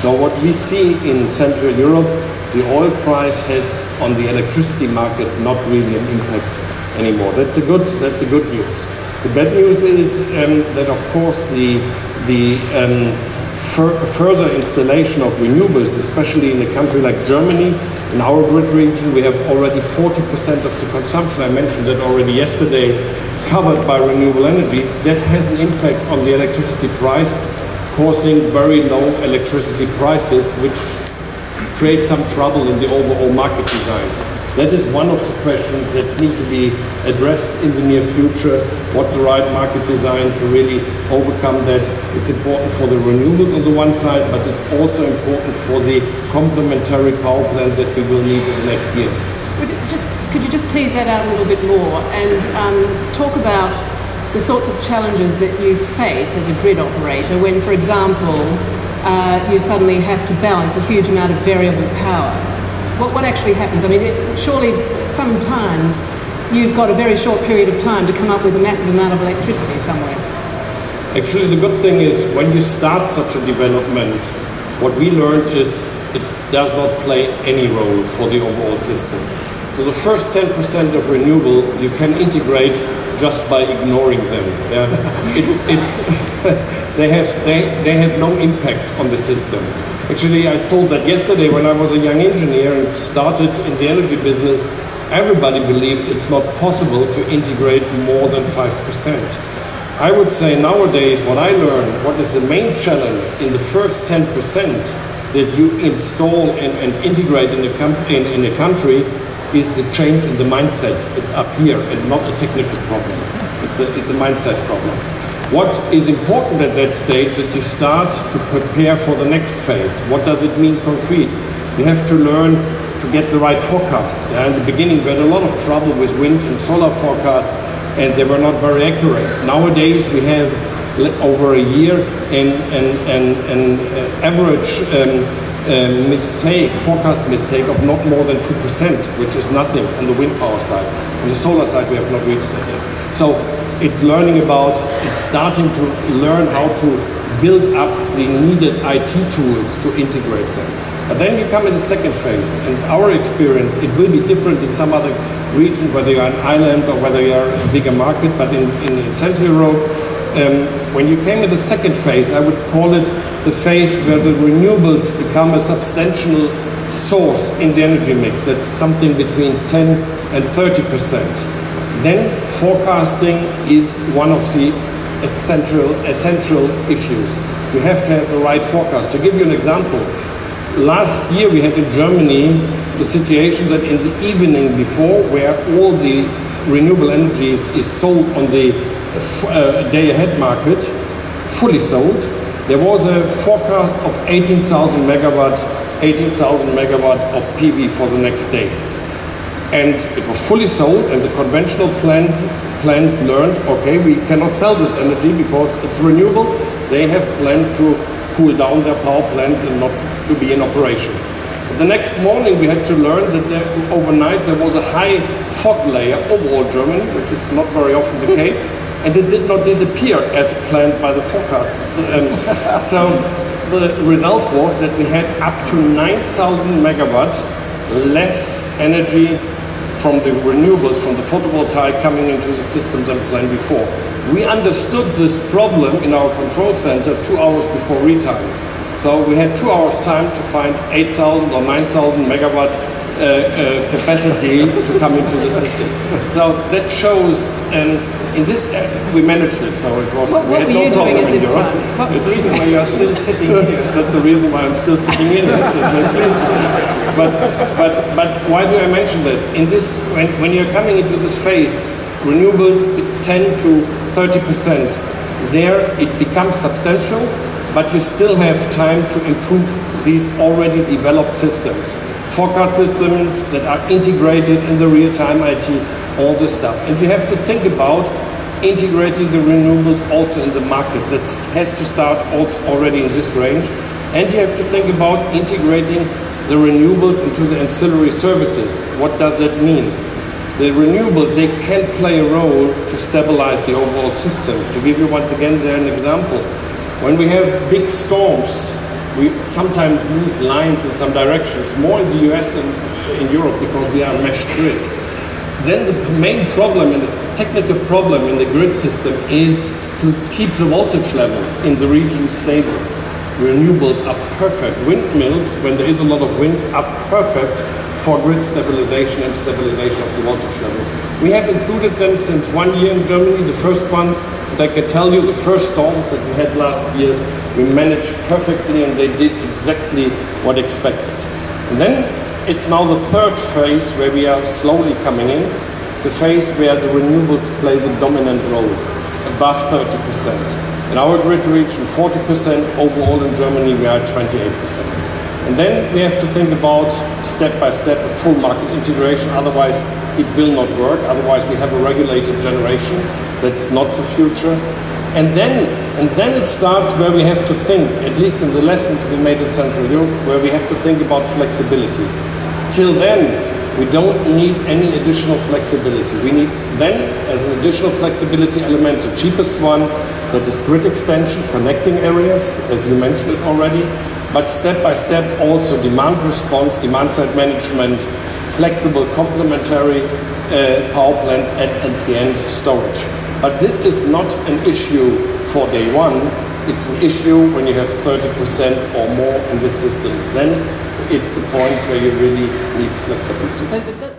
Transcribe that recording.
So what we see in Central Europe, the oil price has on the electricity market not really an impact anymore. That's a good, that's a good news. The bad news is um, that, of course, the, the um, fur further installation of renewables, especially in a country like Germany, in our grid region, we have already 40% of the consumption, I mentioned that already yesterday, covered by renewable energies. That has an impact on the electricity price, causing very low electricity prices, which create some trouble in the overall market design. That is one of the questions that need to be addressed in the near future. What's the right market design to really overcome that? It's important for the renewables on the one side, but it's also important for the complementary power plants that we will need in the next years. Could could you just tease that out a little bit more and um, talk about the sorts of challenges that you face as a grid operator when, for example, uh, you suddenly have to balance a huge amount of variable power? what, what actually happens? I mean, it, surely sometimes you've got a very short period of time to come up with a massive amount of electricity somewhere. Actually, the good thing is when you start such a development, what we learned is it does not play any role for the overall system. So the first 10% of renewable you can integrate just by ignoring them. It's, it's they, have, they, they have no impact on the system. Actually, I told that yesterday when I was a young engineer and started in the energy business, everybody believed it's not possible to integrate more than 5%. I would say nowadays what I learned, what is the main challenge in the first 10% that you install and, and integrate in a, in, in a country is the change in the mindset. It's up here and not a technical problem. It's a, it's a mindset problem. What is important at that stage that you start to prepare for the next phase. What does it mean concrete? You have to learn to get the right forecasts. in the beginning, we had a lot of trouble with wind and solar forecasts, and they were not very accurate. Nowadays, we have over a year an, an, an, an uh, average um, mistake, forecast mistake of not more than 2%, which is nothing on the wind power side. On the solar side, we have not reached that yet. So it's learning about, it's starting to learn how to build up the needed IT tools to integrate them. But then you come in the second phase, and our experience, it will be different in some other region, whether you're an island or whether you're a bigger market, but in, in Central Europe, um, when you came in the second phase, I would call it the phase where the renewables become a substantial source in the energy mix. That's something between 10 and 30 percent then forecasting is one of the essential, essential issues. You have to have the right forecast. To give you an example, last year we had in Germany the situation that in the evening before, where all the renewable energies is sold on the uh, day ahead market, fully sold, there was a forecast of 18,000 megawatt, 18,000 megawatt of PV for the next day and it was fully sold and the conventional plant, plants learned, okay, we cannot sell this energy because it's renewable. They have planned to cool down their power plants and not to be in operation. But the next morning we had to learn that there, overnight there was a high fog layer over all Germany, which is not very often the case, and it did not disappear as planned by the forecast. so the result was that we had up to 9,000 megawatt less energy from the renewables, from the photovoltaic coming into the system than planned before. We understood this problem in our control center two hours before retime. So we had two hours time to find 8,000 or 9,000 megawatt uh, uh, capacity to come into the system. So that shows, and in this, uh, we managed it, so it was, what, we had no problem in Europe. It's the reason why you are still sitting here. That's the reason why I'm still sitting here. but, but, but why do I mention this? In this, when, when you're coming into this phase, renewables 10 to 30%, there it becomes substantial, but you still have time to improve these already developed systems forecast systems that are integrated in the real-time IT, all this stuff. And you have to think about integrating the renewables also in the market. That has to start already in this range. And you have to think about integrating the renewables into the ancillary services. What does that mean? The renewables, they can play a role to stabilize the overall system. To give you once again there an example, when we have big storms we sometimes lose lines in some directions, more in the US and in Europe because we are meshed grid. Then the main problem and the technical problem in the grid system is to keep the voltage level in the region stable. Renewables are perfect. Windmills, when there is a lot of wind, are perfect for grid stabilization and stabilization of the voltage level. We have included them since one year in Germany, the first ones, and I can tell you the first storms that we had last years, we managed perfectly and they did exactly what expected. And then it's now the third phase where we are slowly coming in. the phase where the renewables plays a dominant role, above 30%. In our grid region, 40%, overall in Germany we are at 28%. And then we have to think about step by step a full market integration, otherwise it will not work. Otherwise we have a regulated generation. That's not the future. And then, and then it starts where we have to think, at least in the lessons we made in Central Europe, where we have to think about flexibility. Till then, we don't need any additional flexibility. We need then, as an additional flexibility element, the cheapest one, that is grid extension, connecting areas, as you mentioned it already, but step by step also demand response, demand side management, flexible complementary uh, power plants, and at the end storage. But this is not an issue for day one. It's an issue when you have 30% or more in the system. Then it's a point where you really need flexibility.